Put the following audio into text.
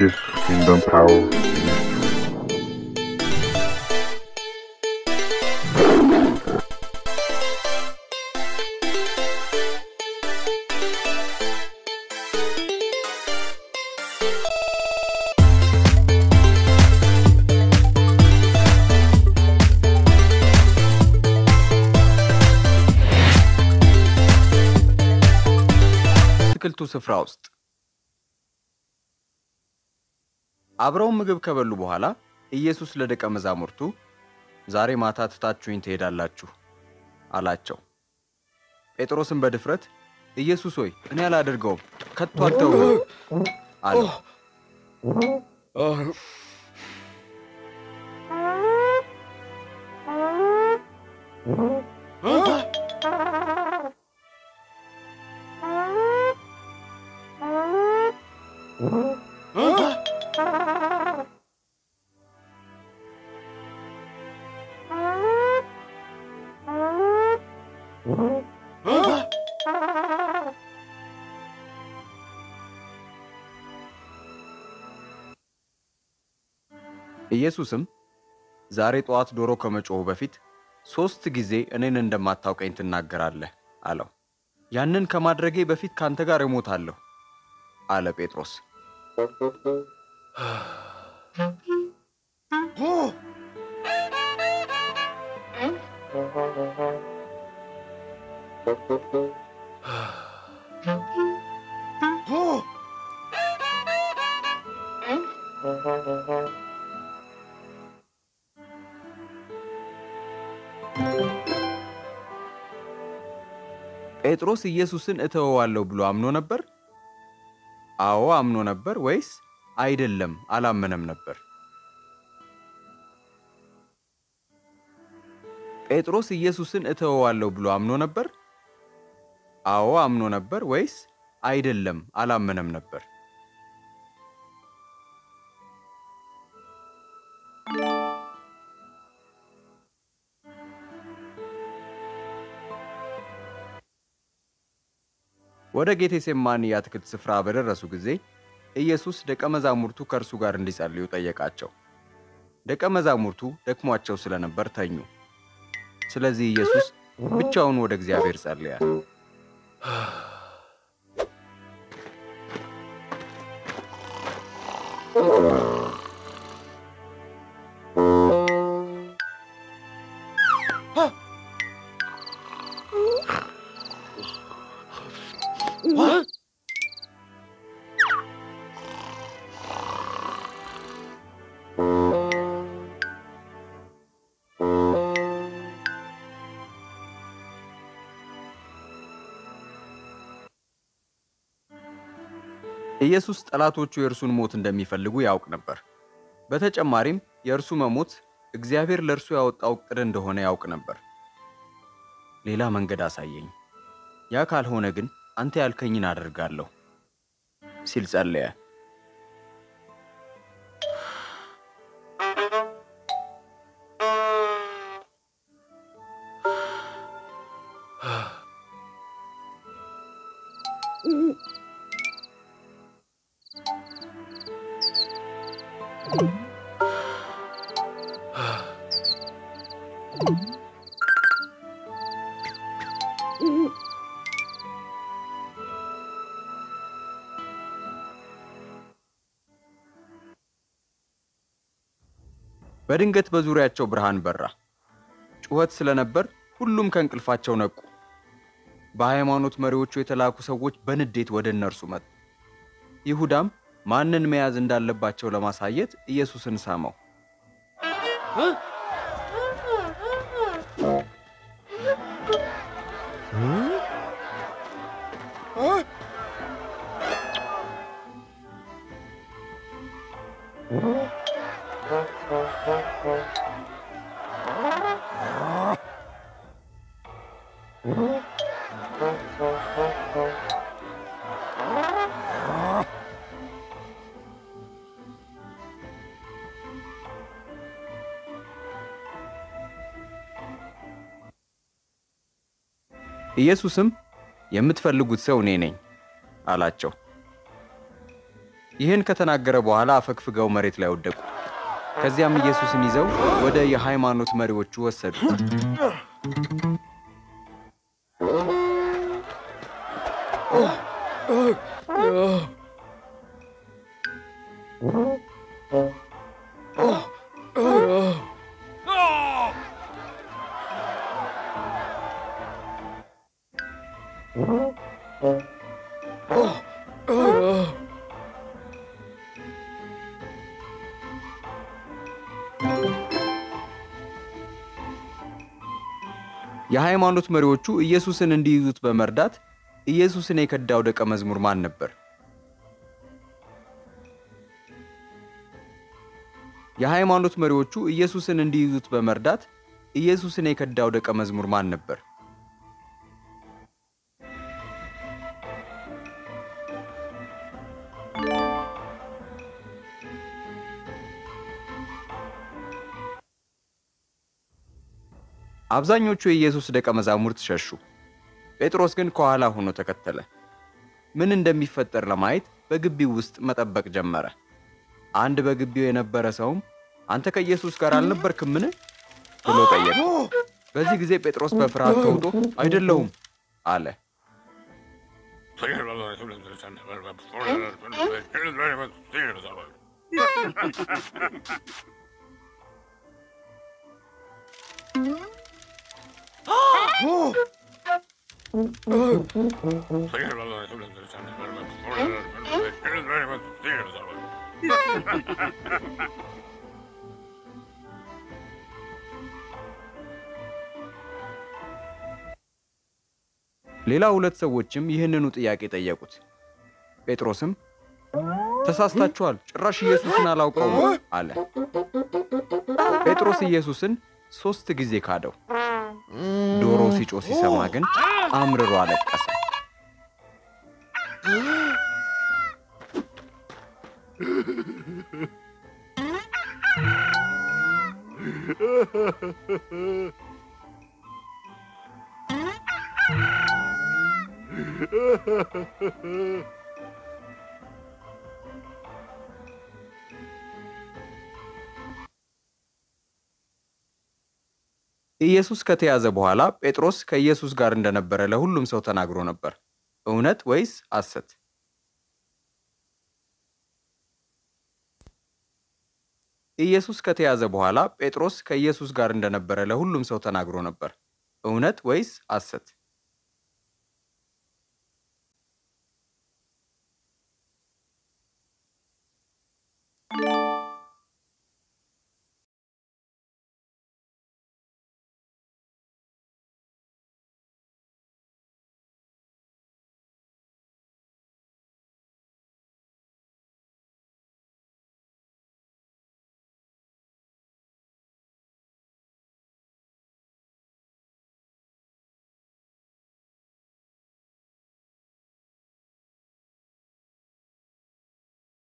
Righteous Kingdom Power كلتو صفر عوست አብረው ምግብ ከበሉ በኋላ ኢየሱስ ለደቀ መዛሙርቱ ዛሬ ማታ ትታችሁኝ ትሄዳላችሁ አላቸው። ጴጥሮስም በድፍረት ኢየሱስ ሆይ እኔ አላደርገውም ከቶ አልተውህም አለው። ኢየሱስም ዛሬ ጠዋት ዶሮ ከመጮኹ በፊት ሦስት ጊዜ እኔን እንደማታውቀኝ ትናገራለህ አለው። ያንን ከማድረጌ በፊት ካንተ ጋር እሞታለሁ አለ ጴጥሮስ። ጴጥሮስ ኢየሱስን እተወዋለሁ ብሎ አምኖ ነበር? አዎ አምኖ ነበር ወይስ አይደለም አላመነም ነበር? ጴጥሮስ ኢየሱስን እተወዋለሁ ብሎ አምኖ ነበር? አዎ አምኖ ነበር ወይስ አይደለም አላመነም ነበር? ወደ ጌቴሴማኒ የአትክልት ስፍራ በደረሱ ጊዜ ኢየሱስ ደቀ መዛሙርቱ ከእርሱ ጋር እንዲጸልዩ ጠየቃቸው። ደቀ መዛሙርቱ ደክሟቸው ስለነበር ተኙ። ስለዚህ ኢየሱስ ብቻውን ወደ እግዚአብሔር ጸለየ። ኢየሱስ ጠላቶቹ የእርሱን ሞት እንደሚፈልጉ ያውቅ ነበር። በተጨማሪም የእርሱ መሞት እግዚአብሔር ለእርሱ ያወጣው ዕቅድ እንደሆነ ያውቅ ነበር። ሌላ መንገድ አሳየኝ፣ ያ ካልሆነ ግን አንተ ያልከኝን አደርጋለሁ ሲል ጸለየ። በድንገት በዙሪያቸው ብርሃን በራ። ጩኸት ስለነበር ሁሉም ከእንቅልፋቸው ነቁ። በሃይማኖት መሪዎቹ የተላኩ ሰዎች በንዴት ወደ እነርሱ መጡ። ይሁዳም ማንን መያዝ እንዳለባቸው ለማሳየት ኢየሱስን ሳመው። ኢየሱስም የምትፈልጉት ሰው እኔ ነኝ አላቸው። ይህን ከተናገረ በኋላ አፈግፍገው መሬት ላይ ወደቁ። ከዚያም ኢየሱስን ይዘው ወደ የሃይማኖት መሪዎቹ ወሰዱት። የሃይማኖት መሪዎቹ ኢየሱስን እንዲይዙት በመርዳት ኢየሱስን የከዳው ደቀ መዝሙር ማን ነበር? የሃይማኖት መሪዎቹ ኢየሱስን እንዲይዙት በመርዳት ኢየሱስን የከዳው ደቀ መዝሙር ማን ነበር? አብዛኞቹ የኢየሱስ ደቀ መዛሙርት ሸሹ። ጴጥሮስ ግን ከኋላ ሆኖ ተከተለ። ምን እንደሚፈጠር ለማየት በግቢው ውስጥ መጠበቅ ጀመረ። አንድ በግቢው የነበረ ሰውም አንተ ከኢየሱስ ጋር አልነበርክምን? ብሎ ጠየቀ። በዚህ ጊዜ ጴጥሮስ በፍርሃት ተውጦ አይደለሁም አለ። ሌላ ሁለት ሰዎችም ይህንኑ ጥያቄ ጠየቁት። ጴጥሮስም ተሳስታችኋል፣ ጭራሽ ኢየሱስን አላውቀውም አለ። ጴጥሮስ ኢየሱስን ሦስት ጊዜ ካደው። ዶሮ ሲጮህ ሲሰማ ግን አምርሮ አለቀሰ። ኢየሱስ ከተያዘ በኋላ ጴጥሮስ ከኢየሱስ ጋር እንደነበረ ለሁሉም ሰው ተናግሮ ነበር። እውነት ወይስ ሐሰት? ኢየሱስ ከተያዘ በኋላ ጴጥሮስ ከኢየሱስ ጋር እንደነበረ ለሁሉም ሰው ተናግሮ ነበር። እውነት ወይስ ሐሰት?